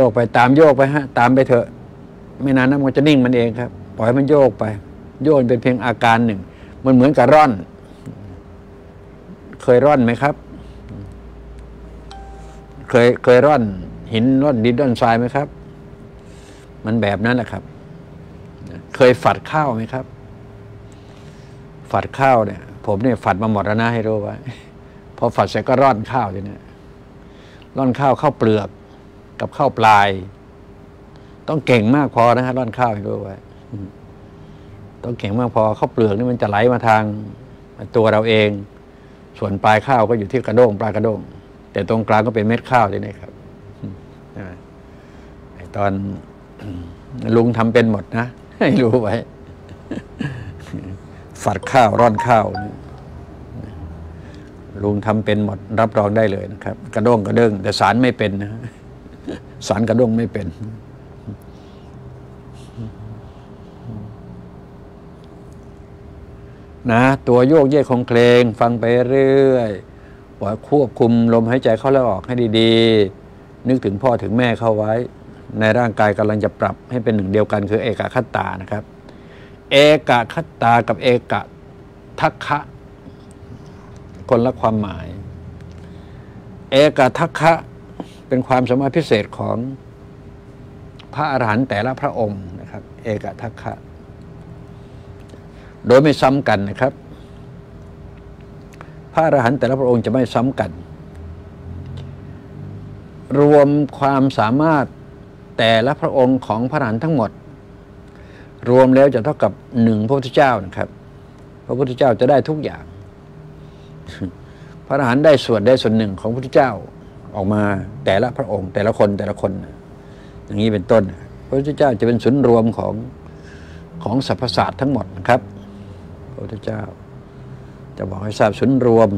โยกไปตามโยกไปฮะตามไปเถอะ ไม่นานนะมันจะนิ่งมันเองครับ ปล่อยมันโยกไป โยนเป็นเพียงอาการหนึ่ง มันเหมือนกับร่อน เคยร่อนไหมครับ เคยเคยร่อน หินร่อนดินร่อนทรายไหมครับ มันแบบนั้นแหละครับ เคยฝัดข้าวไหมครับ ฝัดข้าวเนี่ย ผมเนี่ยฝัดมาหมดแล้วนะให้รู้ไว้พอฝัดเสร็จก็ร่อนข้าวทีนี้ร่อนข้าวข้าวเปลือก กับข้าวปลาย ต้องเก่งมากพอนะฮะร่อนข้าวให้รู้ไว้ต้องเก่งมากพอข้าวเปลือกนี่มันจะไหลมาทางตัวเราเอง ส่วนปลายข้าวก็อยู่ที่กระด้งปลายกระด้งแต่ตรงกลางก็เป็นเม็ดข้าวทีนี้ครับใช่ไหมตอนลุงทำเป็นหมดนะ ให้รู้ไว้ ฝัดข้าวร่อนข้าว ลุงทำเป็นหมด รับรองได้เลยนะครับ กระด้งกระเด้งแต่สารไม่เป็นนะ สารกระด้งไม่เป็น นะ ตัวโยกเยกของเพลง ฟังไปเรื่อยปล่อยควบคุมลมหายใจเข้าและออกให้ดีๆ นึกถึงพ่อถึงแม่เข้าไว้ ในร่างกายกำลังจะปรับให้เป็นหนึ่งเดียวกันคือเอกคัตตานะครับ เอกคัตตากับเอกทัคคะคนละความหมาย เอกทัคคะ เป็นความสามารถพิเศษของพระอรหันต์แต่ละพระองค์นะครับ เอกทัคคะโดยไม่ซ้ำกันนะครับ พระอรหันต์แต่ละพระองค์จะไม่ซ้ำกัน รวมความสามารถแต่ละพระองค์ของพระอรหันต์ทั้งหมด รวมแล้วจะเท่ากับหนึ่งพระพุทธเจ้านะครับ พระพุทธเจ้าจะได้ทุกอย่าง พระอรหันต์ได้ส่วนได้ส่วนหนึ่งของพระพุทธเจ้า ออกมาแต่ละพระองค์ แต่ละคนแต่ละคน อย่างนี้เป็นต้น พระพุทธเจ้าจะเป็นศูนย์รวมของของสรรพศาสตร์ทั้งหมดนะครับพระพุทธเจ้า จะบอกให้ทราบศูนย์รวม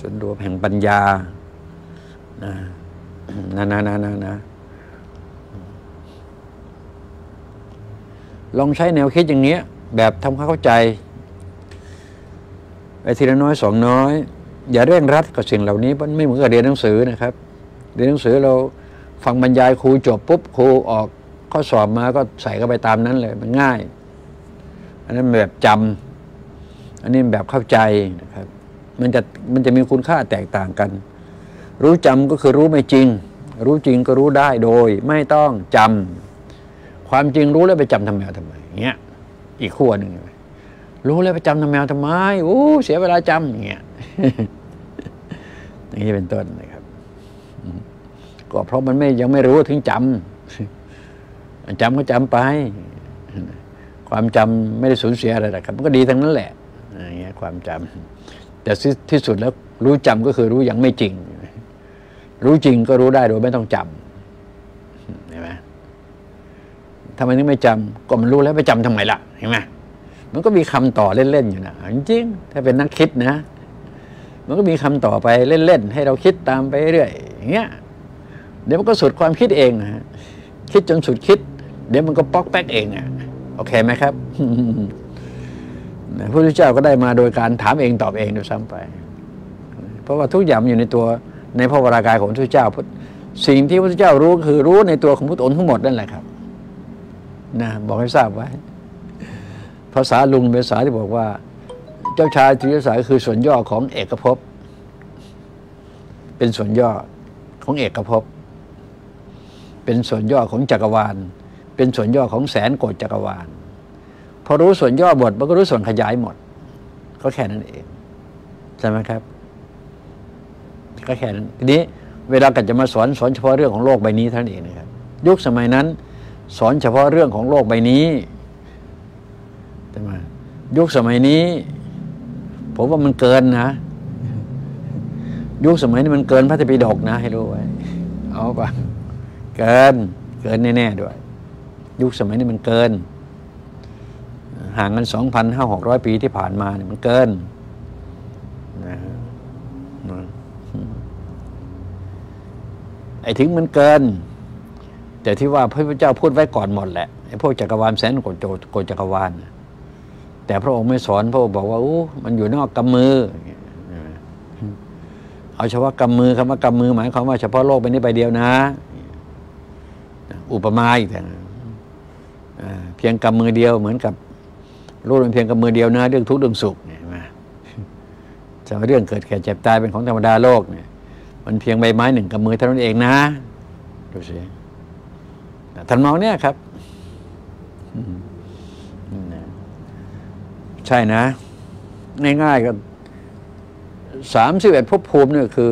ศูนย์รวมแห่งปัญญานะนะนะนะนะนะลองใช้แนวคิดอย่างนี้แบบทำความเข้าใจไปทีละน้อยสองน้อย อย่าเร่งรัดกับสิ่งเหล่านี้มันไม่เหมือนกับเรียนหนังสือนะครับ เรียนหนังสือเราฟังบรรยายครูจบปุ๊บครูออกข้อสอบมาก็ใส่เข้าไปตามนั้นเลยมันง่าย อันนั้นแบบจำอันนี้แบบเข้าใจนะครับ มันจะมันจะมีคุณค่าแตกต่างกัน รู้จำก็คือรู้ไม่จริง รู้จริงก็รู้ได้โดย ไม่ต้องจำความจริงรู้แล้วไปจำทำไมทำไมเงี้ยอีกขั้วหนึ่งรู้แล้วไปจำทำไมทำไมโอ้เสียเวลาจำอย่างเงี้ย อย่างนี้เป็นต้นนะครับก็เพราะมันไม่ยังไม่รู้ถึงจำจำก็จำไป ความจำไม่ได้สูญเสียอะไรหรอกครับ มันก็ดีทั้งนั้นแหละอย่างเงี้ยความจำแต่ที่สุดแล้วรู้จำก็คือรู้อย่างไม่จริง รู้จริงก็รู้ได้โดยไม่ต้องจำเห็นไหมทำไมถึงไม่จำก็มันรู้แล้วไปจำทำไมล่ะเห็นไหมมันก็มีคำต่อเล่นๆอยู่นะจริงถ้าเป็นนักคิดนะ มันก็มีคำต่อไปเล่นๆให้เราคิดตามไปเรื่อยอย่างเงี้ยเดี๋ยวมันก็สุดความคิดเองนะคิดจนสุดคิด เดี๋ยวมันก็ป๊อกแป๊กเองอะโอเคไหมครับพระพุทธเจ้าก็ได้มาโดยการถามเองตอบเองด้วยซ้ำไป เพราะว่าทุกอย่างอยู่ในตัวในพระวรากายของพระพุทธเจ้า สิ่งที่พระพุทธเจ้ารู้คือรู้ในตัวของพุทธองค์ทั้งหมดนั่นแหละครับนะบอกให้ทราบไว้ ภาษาลุงเป็นภาษาที่บอกว่า จ้าชายทริยสายคือส่วนย่อของเอกภพ เป็นส่วนย่อของเอกภพ เป็นส่วนย่อของจักรวาล เป็นส่วนย่อของแสนโกดจักรวาล พอรู้ส่วนย่อหมดมันก็รู้ส่วนขยายหมด ก็แค่นั้นเองใช่ไหมครับ ก็แค่นั้นทีนี้เวลากันจะมาสอนสอนเฉพาะเรื่องของโลกใบนี้เท่านั้นเองนะครับ ยุคสมัยนั้น สอนเฉพาะเรื่องของโลกใบนี้ใช่ไหมยุคสมัยนี้ ผมว่ามันเกินนะ ยุคสมัยนี้มันเกินพระธปิฎกนะ ให้รู้ไว้ เอาป่ะเกิน เกินแน่ๆด้วย ยุคสมัยนี้มันเกิน ห่างกันสองพันห้าหกร้อยปีที่ผ่านมาเนี่ยมันเกินนะไอ้ถึงมันเกิน แต่ที่ว่าพระพุทธเจ้าพูดไว้ก่อนหมดแหละไอ้พวกจักรวาลแสนโกโจโกจักรวาล แต่พระองค์ไม่สอนพระองค์บอกว่าอ้มันอยู่นอกกำมือ เอาเฉพาะกำมือคำว่ากำมือหมายความว่าเฉพาะโลกไปนี้ใบเดียวนะ อุปมาอีกแต่เพียงกำมือเดียวเหมือนกับรู้เป็นเพียงกำมือเดียวนะเรื่องทุกข์เรื่องสุขเนี่ยมาจะเรื่องเกิดแก่เจ็บตายเป็นของธรรมดาโลกเนี่ย มันเพียงใบไม้หนึ่งกำมือเท่านั้นเองนะดูสิท่านมองเนี่ยครับอืมนะ ใช่นะ ง่ายๆก็สามสิบเอ็ดภพภูมิเนี่ยคือ